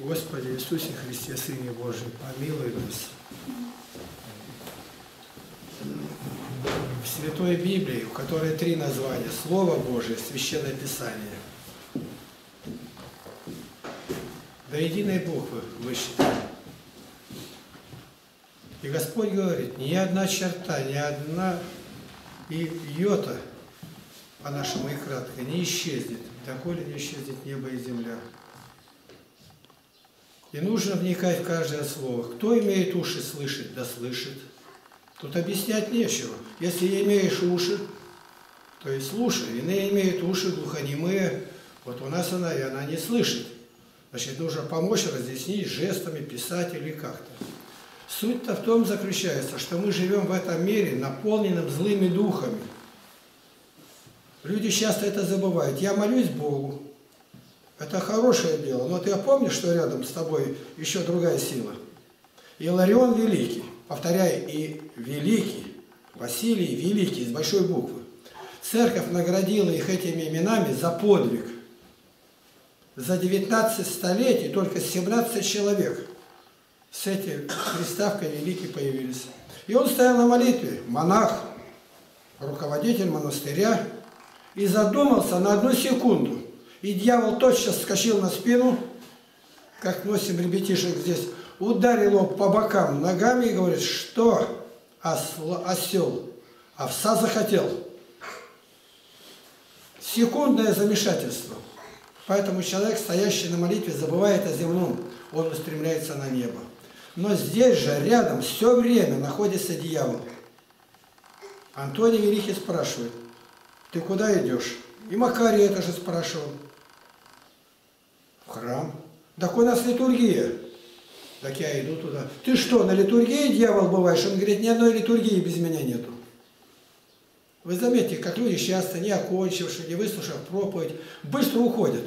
Господи Иисусе Христе, Сыне Божий, помилуй нас. В Святой Библии, у которой три названия, Слово Божие, Священное Писание, до единой буквы высчитаны. И Господь говорит, ни одна черта, ни одна и йота, по-нашему и кратко, не исчезнет, доколе не исчезнет небо и земля. И нужно вникать в каждое слово. Кто имеет уши слышать, да слышит. Тут объяснять нечего. Если имеешь уши, то и слушай. Иные имеют уши глухонемые. Вот у нас она, и она не слышит. Значит, нужно помочь разъяснить жестами, писать или как-то. Суть-то в том заключается, что мы живем в этом мире, наполненном злыми духами. Люди часто это забывают. Я молюсь Богу, это хорошее дело, но ты помнишь, что рядом с тобой еще другая сила? Иларион Великий, повторяй, и Великий, Василий Великий, с большой буквы. Церковь наградила их этими именами за подвиг. За 19 столетий только 17 человек с этой приставкой «Великий» появились. И он стоял на молитве, монах, руководитель монастыря, и задумался на одну секунду – и дьявол тотчас скочил на спину, как носим ребятишек здесь, ударил его по бокам ногами и говорит, что осл, осел, овса захотел. Секундное замешательство. Поэтому человек, стоящий на молитве, забывает о земном, он устремляется на небо. Но здесь же, рядом, все время находится дьявол. Антоний Великий спрашивает, ты куда идешь? И Макарий это же спрашивал. Храм. Так у нас литургия. Так я иду туда. Ты что, на литургии дьявол бываешь? Он говорит, ни одной литургии без меня нету. Вы заметите, как люди часто, не окончившие, не выслушав проповедь, быстро уходят.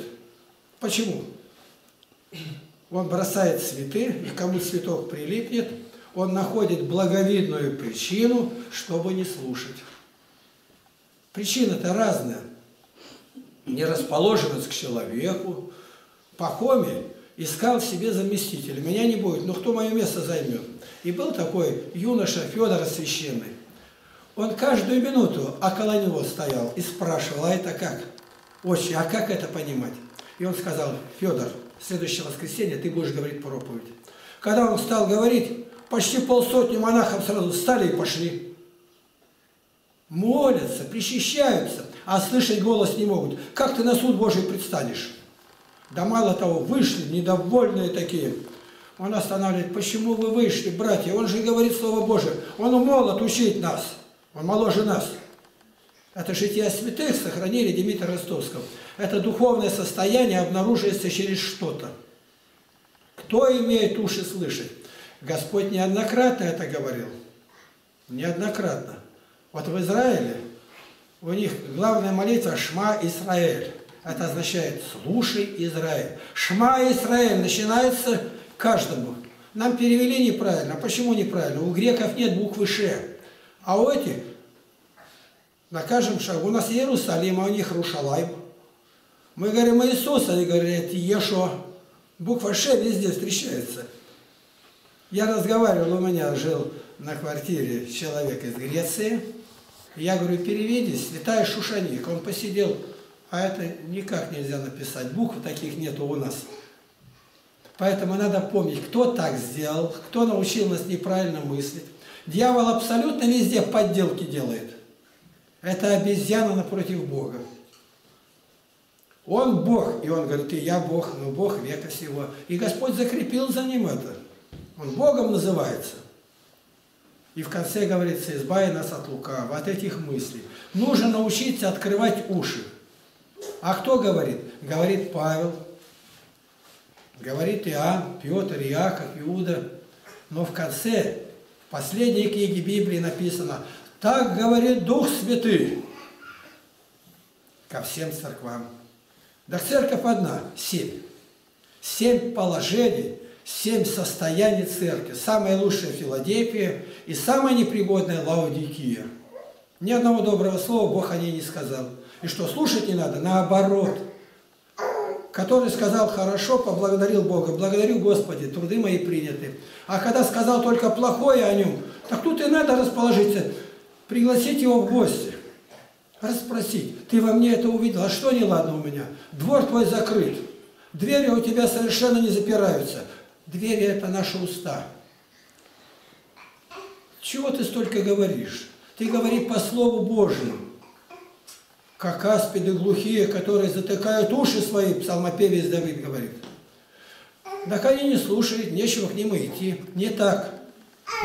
Почему? Он бросает цветы, и кому цветок прилипнет, он находит благовидную причину, чтобы не слушать. Причина-то разная нерасположенность к человеку, Пахоме искал себе заместителя. Меня не будет, но кто мое место займет? И был такой юноша Федор Священный. Он каждую минуту около него стоял и спрашивал, а это как? Очень, а как это понимать? И он сказал, Федор, в следующее воскресенье ты будешь говорить проповедь. Когда он стал говорить, почти полсотни монахов сразу встали и пошли. Молятся, причащаются а слышать голос не могут. Как ты на суд Божий предстанешь? Да мало того, вышли, недовольные такие. Он останавливает, почему вы вышли, братья? Он же говорит Слово Божие. Он молод учить нас. Он моложе нас. Это жития святых сохранили Дмитрий Ростовского. Это духовное состояние обнаруживается через что-то. Кто имеет уши слышать? Господь неоднократно это говорил. Неоднократно. Вот в Израиле у них главная молитва «Шма Израиль». Это означает «слушай Израиль». «Шма Израиль» начинается каждому. Нам перевели неправильно. Почему неправильно? У греков нет буквы «ше». А у этих на каждом шагу. У нас Иерусалим, а у них Рушалайм. Мы говорим Иисус, они говорят Ешо. Буква «ше» везде встречается. Я разговаривал, у меня жил на квартире человек из Греции. Я говорю, переведи, святая Шушаник. Он посидел, а это никак нельзя написать. Букв таких нету у нас. Поэтому надо помнить, кто так сделал, кто научил нас неправильно мыслить. Дьявол абсолютно везде подделки делает. Это обезьяна напротив Бога. Он Бог, и он говорит, и я Бог, но Бог века сего. И Господь закрепил за ним это. Он Богом называется. И в конце говорится, избави нас от лукавого, от этих мыслей. Нужно научиться открывать уши. А кто говорит? Говорит Павел, говорит Иоанн, Петр, Иаков, Иуда. Но в конце, в последней книге Библии написано, так говорит Дух Святый ко всем церквам. Да церковь одна, семь. Семь положений, семь состояний церкви. Самая лучшая Филадельфия и самая непригодная Лаудикия. Ни одного доброго слова Бог о ней не сказал. И что, слушать не надо? Наоборот. который сказал хорошо, поблагодарил Бога, благодарю Господи, труды мои приняты. А когда сказал только плохое о нем, так тут и надо расположиться, пригласить его в гости, расспросить. Ты во мне это увидел, а что неладно у меня? Двор твой закрыт, двери у тебя совершенно не запираются. Двери – это наши уста. Чего ты столько говоришь? Ты говори по Слову Божьему. Как аспиды глухие, которые затыкают уши свои, псалмопевец Давид говорит. Так они не слушают, нечего к ним идти. Не так.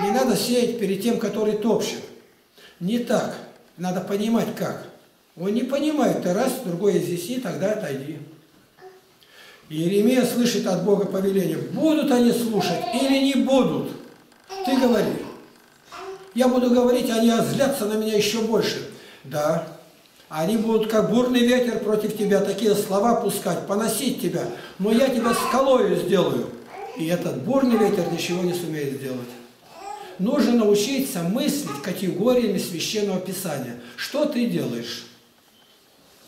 Не надо сеять перед тем, который топчет. Не так. Надо понимать, как. Он не понимает, ты раз, другой изъясни, тогда отойди. Иеремия слышит от Бога повеление, будут они слушать или не будут. Ты говори. Я буду говорить, они озлятся на меня еще больше. Да, они будут как бурный ветер против тебя, такие слова пускать, поносить тебя. Но я тебя скалою сделаю. И этот бурный ветер ничего не сумеет сделать. Нужно научиться мыслить категориями Священного Писания. Что ты делаешь?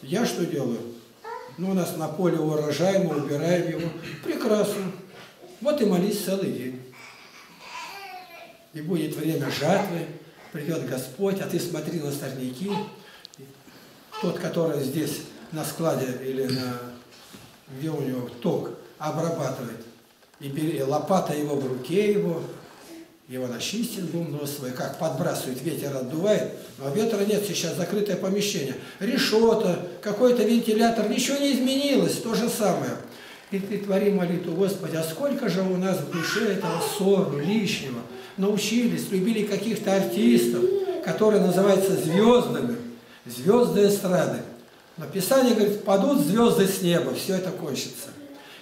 Я что делаю? Ну, у нас на поле урожай, мы убираем его. Прекрасно. Вот и молись целый день. И будет время жатвы, придет Господь, а ты смотри на сорняки. Тот, который здесь на складе или на где у него ток обрабатывает, и бери, лопата его в руке его, его начистит гумно свой, как подбрасывает, ветер отдувает, но ветра нет, сейчас закрытое помещение. Решета, какой-то вентилятор, ничего не изменилось, то же самое. И ты твори молитву, Господи, а сколько же у нас в душе этого ссору, лишнего. Научились, любили каких-то артистов, которые называются звездами, звезды эстрады. Но Писание говорит, падут звезды с неба, все это кончится.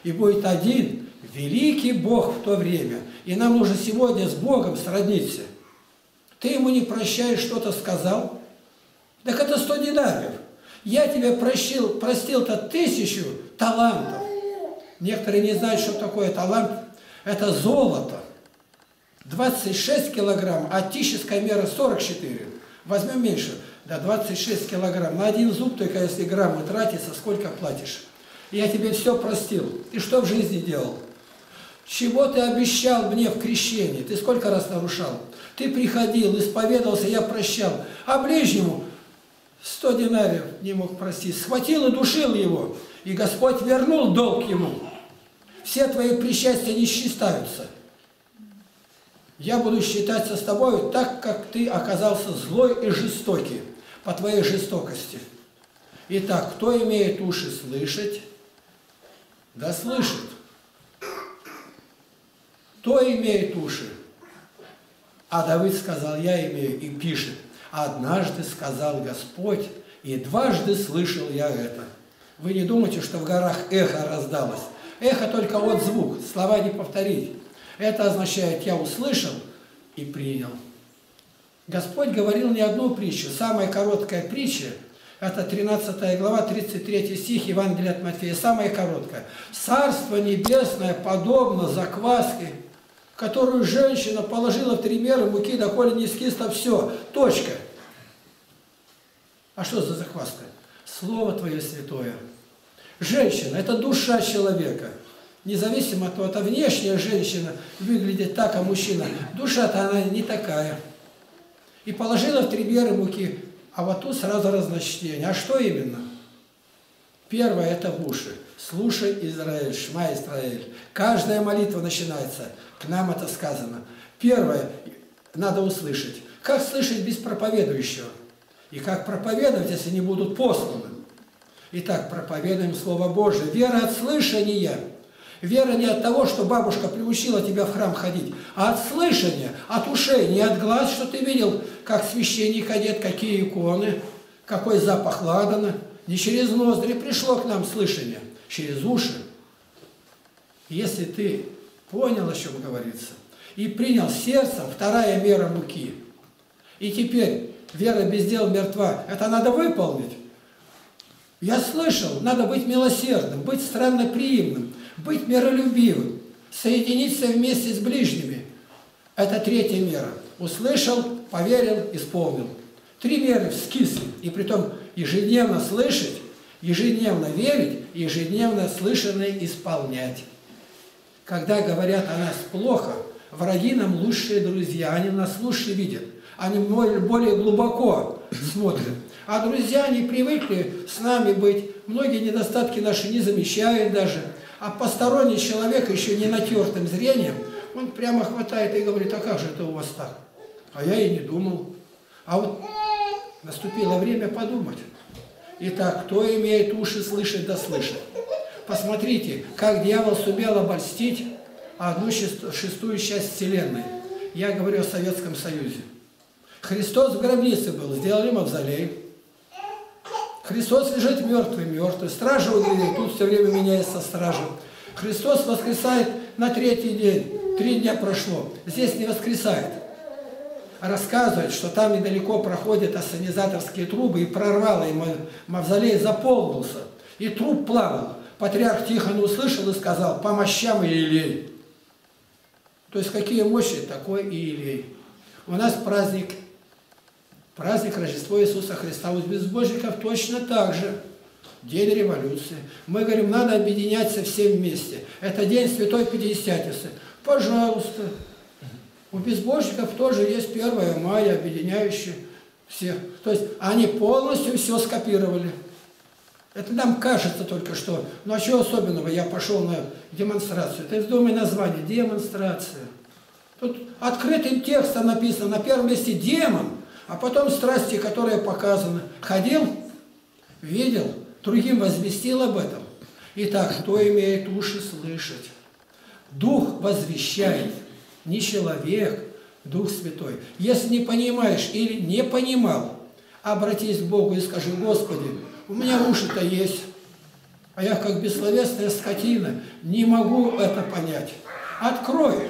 И будет один великий Бог в то время. И нам нужно сегодня с Богом сродниться. Ты ему не прощаешь, что-то сказал? Так это сто динаров. Я тебе прощил, простил-то тысячу талантов. Некоторые не знают, что такое талант. Это золото. 26 килограмм, а тысяческая мера 44. Возьмем меньше. Да, 26 килограмм. На один зуб только если граммы тратится, сколько платишь? Я тебе все простил. Ты что в жизни делал? Чего ты обещал мне в крещении? Ты сколько раз нарушал? Ты приходил, исповедовался, я прощал. А ближнему сто динариев не мог простить. Схватил и душил его. И Господь вернул долг ему. Все твои причастия не считаются. Я буду считаться с тобой так, как ты оказался злой и жестокий по твоей жестокости. Итак, кто имеет уши слышать, да слышит. Кто имеет уши? А Давид сказал, я имею, и пишет, однажды сказал Господь, и дважды слышал я это. Вы не думайте, что в горах эхо раздалось. Эхо только вот звук, слова не повторить. Это означает, я услышал и принял. Господь говорил не одну притчу. Самая короткая притча, это 13 глава, 33 стих Евангелия от Матфея, самая короткая. «Царство небесное подобно закваске, которую женщина положила в три меры муки, доколе не скисто все. Точка. А что за закваска? Слово Твое святое. Женщина – это душа человека. Независимо от того, это внешняя женщина выглядит так, а мужчина. Душа-то она не такая. И положила в три меры муки, а вот тут сразу разночтение. А что именно? Первое – это в уши. Слушай, Израиль, Шма Израиль. Каждая молитва начинается. К нам это сказано. Первое – надо услышать. Как слышать без проповедующего? И как проповедовать, если не будут посланы? Итак, проповедуем Слово Божие. Вера от слышания. Вера не от того, что бабушка приучила тебя в храм ходить, а от слышания, от ушей, не от глаз, что ты видел, как священник одет, какие иконы, какой запах ладана. Не через ноздри пришло к нам слышание, через уши. Если ты понял, о чем говорится, и принял сердцем, вторая мера муки, и теперь вера без дел мертва, это надо выполнить. Я слышал, надо быть милосердным, быть странноприимным, быть миролюбивым, соединиться вместе с ближними. Это третья мера. Услышал, поверил, исполнил. Три меры вскисли, и притом ежедневно слышать, Ежедневно верить, ежедневно слышанное исполнять. Когда говорят о нас плохо, враги нам лучшие друзья, они нас лучше видят, они более глубоко смотрят. А друзья, они привыкли с нами быть, многие недостатки наши не замечают даже. А посторонний человек, еще не натертым зрением, он прямо хватает и говорит, а как же это у вас так? А я и не думал. А вот наступило время подумать. Итак, кто имеет уши слышать, да слышит. Посмотрите, как дьявол сумел обольстить одну шестую часть Вселенной. Я говорю о Советском Союзе. Христос в гробнице был, сделали мавзолей. Христос лежит мертвый, мертвый. Стража у дверей, тут все время меняется стража. Христос воскресает на третий день. Три дня прошло. Здесь не воскресает. Рассказывает, что там недалеко проходят ассанизаторские трубы, и прорвало, и мавзолей заполнился. И труп плавал. Патриарх Тихон услышал и сказал, по мощам Иелей. То есть какие мощи, такой Иелей. У нас праздник, праздник Рождества Иисуса Христа. У безбожников точно так же. День революции. Мы говорим, надо объединяться всем вместе. Это день Святой Пятидесятницы. Пожалуйста. У безбожников тоже есть 1 мая, объединяющее всех. То есть они полностью все скопировали. Это нам кажется только что. Ну а чего особенного? Я пошел на демонстрацию. Ты вздумай название. Демонстрация. Тут открытым текстом написано, на первом месте демон, а потом страсти, которые показаны. Ходил, видел, другим возвестил об этом. Итак, кто имеет уши слышать? Дух возвещает, не человек, Дух Святой. Если не понимаешь или не понимал, обратись к Богу и скажи, Господи, у меня уши-то есть, а я как бессловесная скотина не могу это понять. Открой,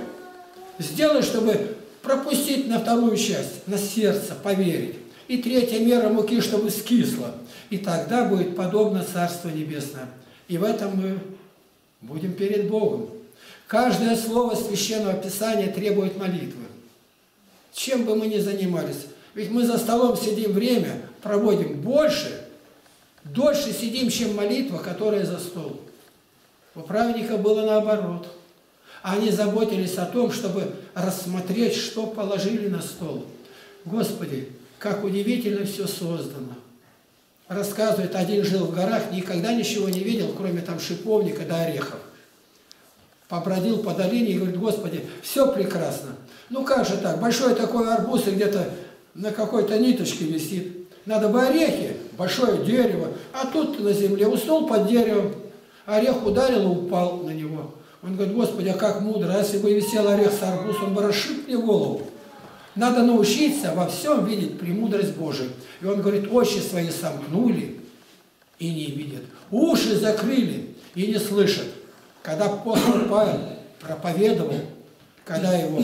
сделай, чтобы пропустить на вторую часть, на сердце, поверить. И третья мера муки, чтобы скисло. И тогда будет подобно Царство Небесное. И в этом мы будем перед Богом. Каждое слово Священного Писания требует молитвы. Чем бы мы ни занимались. Ведь мы за столом сидим время, проводим больше, дольше сидим, чем молитва, которая за стол. У праведников было наоборот. Они заботились о том, чтобы рассмотреть, что положили на стол. Господи, как удивительно все создано. Рассказывает, один жил в горах, никогда ничего не видел, кроме там шиповника да орехов побродил по долине и говорит, Господи, все прекрасно. Ну как же так, большой такой арбуз и где-то на какой-то ниточке висит. Надо бы орехи, большое дерево, а тут на земле уснул под деревом, орех ударил и упал на него. Он говорит, Господи, а как мудро, а если бы висел орех с арбуз, он бы расшиб мне голову. Надо научиться во всем видеть премудрость Божию. И он говорит, очи свои сомкнули и не видят, уши закрыли и не слышат. Когда апостол Павел проповедовал, когда его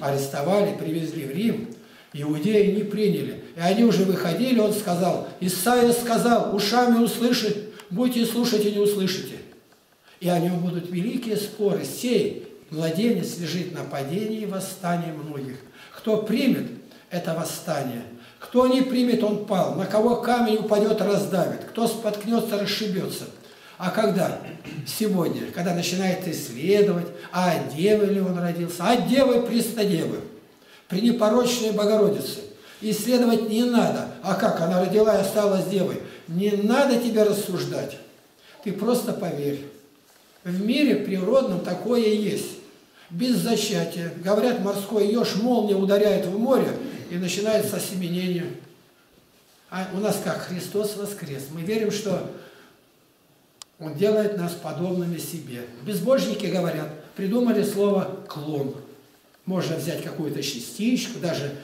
арестовали, привезли в Рим, иудеи не приняли. И они уже выходили, он сказал, Исаия сказал, ушами услышать, будете слушать и не услышите. И о нем будут великие споры. Сей младенец лежит на падении и восстании многих. Кто примет это восстание, кто не примет, он пал. На кого камень упадет, раздавит. Кто споткнется, расшибется. А когда? Сегодня, когда начинает исследовать, а от девы ли он родился, а от девы престодевы, при непорочной Богородице. Исследовать не надо. А как? Она родила и осталась девой. Не надо тебе рассуждать. Ты просто поверь. В мире природном такое есть. Без зачатия. Говорят, морской еж молния ударяет в море и начинается осеменение. А у нас как? Христос воскрес. Мы верим, что он делает нас подобными себе. Безбожники говорят, придумали слово «клон». Можно взять какую-то частичку, даже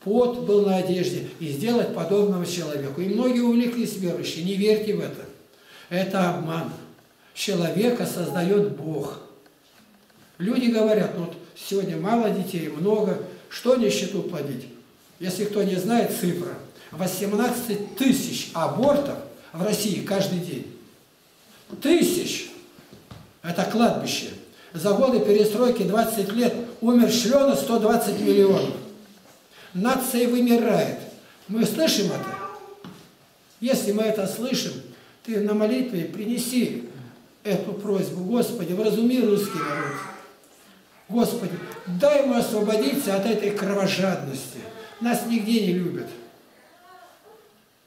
пот был на одежде, и сделать подобного человеку. И многие увлеклись верующие. Не верьте в это. Это обман. Человека создает Бог. Люди говорят, ну вот сегодня мало детей, много, что нищету плодить? Если кто не знает цифра, 18 тысяч абортов в России каждый день тысяч. Это кладбище. За годы перестройки 20 лет умер члена 120 миллионов. Нация вымирает. Мы слышим это? Если мы это слышим, Ты на молитве принеси эту просьбу. Господи, вразуми русский народ. Господи, дай ему освободиться от этой кровожадности. Нас нигде не любят.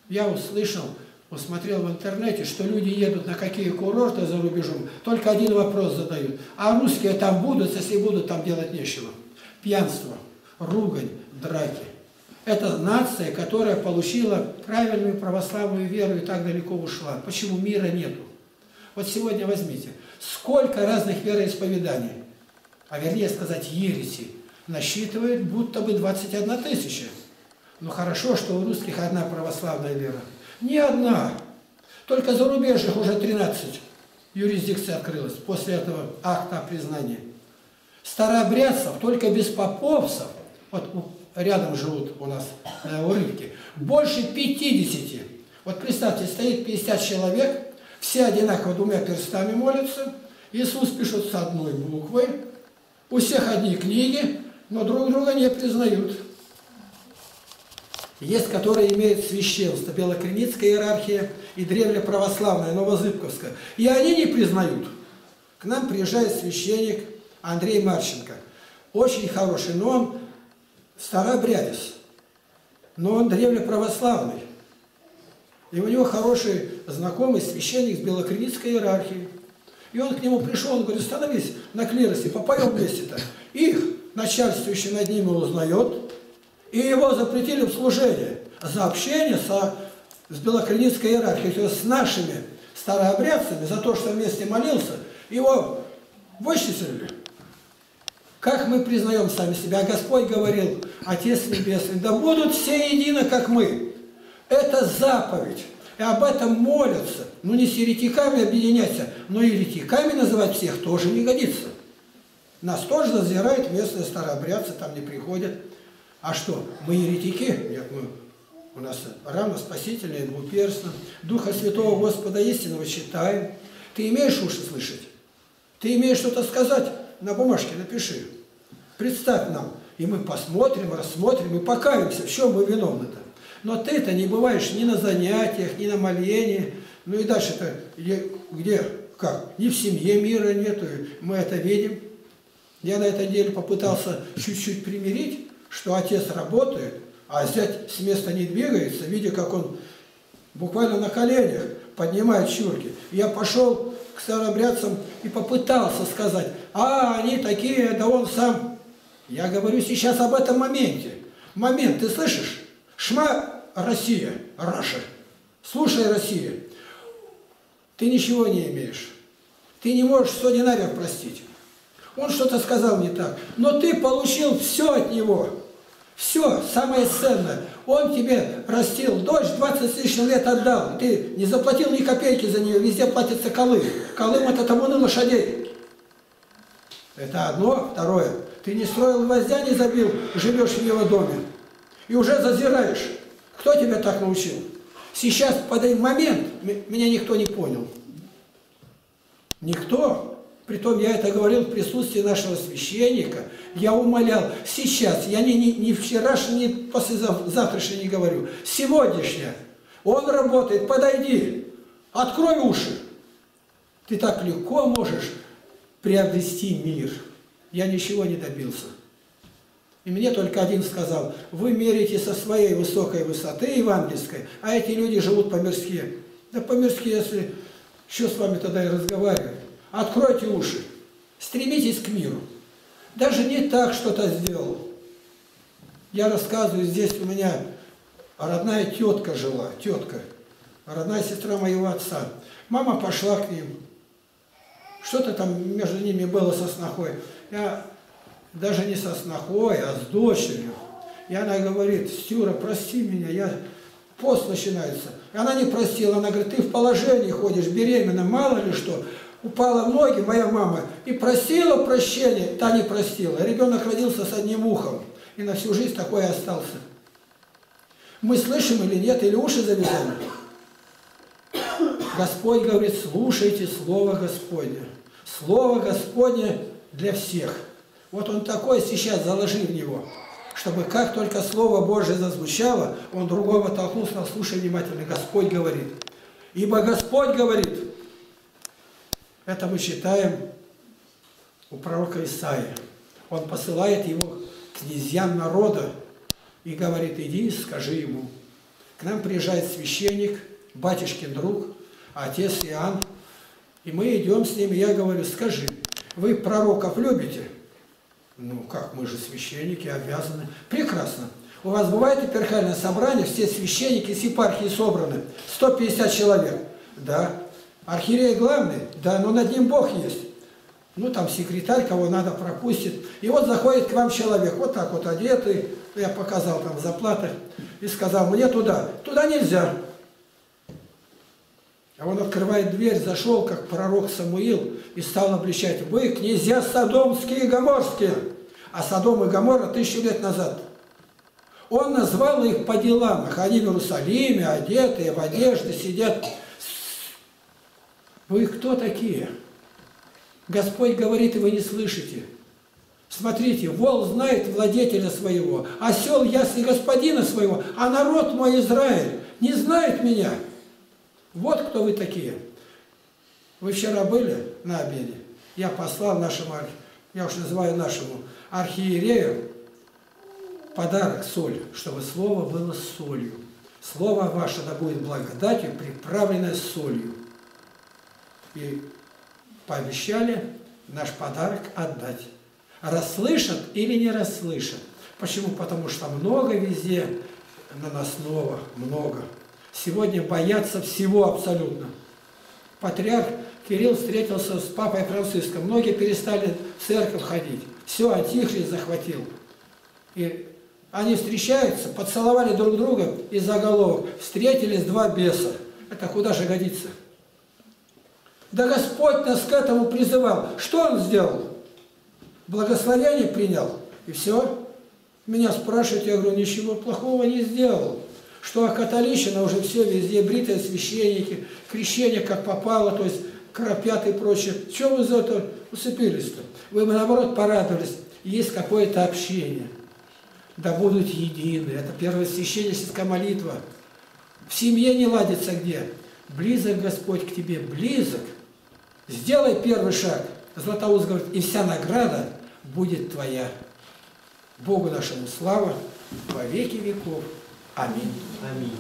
Я услышал, усмотрел в интернете, что люди едут на какие курорты за рубежом, только один вопрос задают. А русские там будут, если будут, там делать нечего. Пьянство, ругань, драки. Это нация, которая получила правильную православную веру и так далеко ушла. Почему мира нету? Вот сегодня возьмите, сколько разных вероисповеданий, а вернее сказать ереси, насчитывает будто бы 21 тысяча. Но хорошо, что у русских одна православная вера. Не одна. Только за зарубежных уже 13 юрисдикций открылось после этого акта о признании. Старообрядцев, только без поповцев, вот рядом живут у нас э, урывки, больше 50. Вот представьте, стоит 50 человек, все одинаково двумя перстами молятся, Иисус пишет с одной буквой, у всех одни книги, но друг друга не признают. Есть, которые имеют священство, Белокреницкая иерархия и древнеправославная, Новозыбковская. И они не признают. К нам приезжает священник Андрей Марченко. Очень хороший, но он старообрядец. Но он древнеправославный. И у него хороший знакомый священник с Белокреницкой иерархией. И он к нему пришел, он говорит, становись на клиросе, попоем вместе-то. Их начальствующий над ними узнает, и его запретили в служение за общение со, с Белокреницкой иерархией, то есть с нашими старообрядцами, за то, что вместе молился, его вычислили. Как мы признаем сами себя? Господь говорил, Отец Небесный, да будут все едины, как мы. Это заповедь. И об этом молятся. Ну не с еретиками объединяться, но еретиками называть всех тоже не годится. Нас тоже назирают местные старообрядцы, там не приходят. А что, мы еретики? Нет, мы, у нас равно спасительные, двуперстно. Духа Святого Господа истинного читаем. Ты имеешь уши слышать? Ты имеешь что-то сказать? На бумажке напиши. Представь нам, и мы посмотрим, рассмотрим и покаемся, в чем мы виновны-то. Но ты-то не бываешь ни на занятиях, ни на молении. Ну и дальше-то где, где, как? Ни в семье мира нету, мы это видим. Я на этой неделе попытался чуть-чуть примирить, что отец работает, а зять с места не двигается, видя, как он буквально на коленях поднимает чурки. Я пошел к старообрядцам и попытался сказать, а они такие, да он сам. Я говорю сейчас об этом моменте. Момент, ты слышишь? Шма Россия, Раша. Слушай, Россия, ты ничего не имеешь. Ты не можешь 100 динариев простить. Он что-то сказал не так. Но ты получил все от него. Все, самое ценное. Он тебе растил дочь, 20 с лишним лет отдал. Ты не заплатил ни копейки за нее, везде платится колым. Колым это табуны лошадей. Это одно. Второе. Ты не строил гвоздя, не забил, живешь в его доме. И уже зазираешь. Кто тебя так научил? Сейчас, под этот момент, меня никто не понял. Никто. Притом я это говорил в присутствии нашего священника. Я умолял. Сейчас, я не, не, не вчерашний, не послезавтрашний не говорю. Сегодняшняя. Он работает, подойди. Открой уши. Ты так легко можешь приобрести мир. Я ничего не добился. И мне только один сказал, вы меряете со своей высокой высоты евангельской, а эти люди живут по-мирски. Да по-мирски, если что с вами тогда и разговаривать? Откройте уши. Стремитесь к миру. Даже не так что-то сделал. Я рассказываю, здесь у меня родная тетка жила, тетка, родная сестра моего отца. Мама пошла к ним. Что-то там между ними было со снохой. Я даже не со снохой, а с дочерью. И она говорит, Стюра, прости меня, я пост начинается. И она не простила, она говорит, ты в положении ходишь, беременна, мало ли что упала в ноги моя мама и просила прощения, та не простила. Ребенок родился с одним ухом и на всю жизнь такой остался. Мы слышим или нет, или уши завязаны? Господь говорит, слушайте Слово Господне. Слово Господне для всех. Вот он такой сейчас, заложи в него, чтобы как только Слово Божие зазвучало, он другого толкнул, сказал, слушай внимательно, Господь говорит. Ибо Господь говорит, это мы читаем у пророка Исаия. Он посылает его князьям народа и говорит, иди, скажи ему. К нам приезжает священник, батюшкин друг, отец Иоанн, и мы идем с ним, и я говорю, скажи, вы пророков любите? Ну как, мы же священники, обязаны. Прекрасно. У вас бывает эпархиальное собрание, все священники с епархии собраны, 150 человек. Да. Архиерей главный? Да, но над ним Бог есть. Ну, там секретарь, кого надо, пропустит. И вот заходит к вам человек, вот так вот одетый, я показал там заплаты, и сказал, мне туда, туда нельзя. А он открывает дверь, зашел, как пророк Самуил, и стал обличать, вы князья Содомские и Гоморские. А Содом и Гоморра тысячу лет назад. Он назвал их по делам, их они в Иерусалиме, одетые, в одежде сидят. Вы кто такие? Господь говорит, и вы не слышите. Смотрите, вол знает владетеля своего, осел ясный господина своего, а народ мой Израиль не знает меня. Вот кто вы такие. Вы вчера были на обеде? Я послал нашему, я уж называю нашему архиерею подарок соль, чтобы слово было солью. Слово ваше да будет благодатью, приправленное солью. И пообещали наш подарок отдать. Расслышат или не расслышат. Почему? Потому что много везде наносного, много. Сегодня боятся всего абсолютно. Патриарх Кирилл встретился с папой Франциском. Многие перестали в церковь ходить. Все, антихрист захватил. И они встречаются, поцеловали друг друга и заголовок. Встретились два беса. Это куда же годится? Да Господь нас к этому призывал. Что Он сделал? Благословение принял, и все. Меня спрашивают, я говорю, ничего плохого не сделал. Что католичина уже все везде, бритые священники, крещение как попало, то есть кропят и прочее. Чего вы за это усыпились-то? Вы, наоборот, порадовались. Есть какое-то общение. Да будут едины. Это первая священническая молитва. В семье не ладится где? Близок Господь к тебе, близок. Сделай первый шаг. Златоуст говорит, и вся награда будет твоя. Богу нашему слава во веки веков. Аминь. Аминь.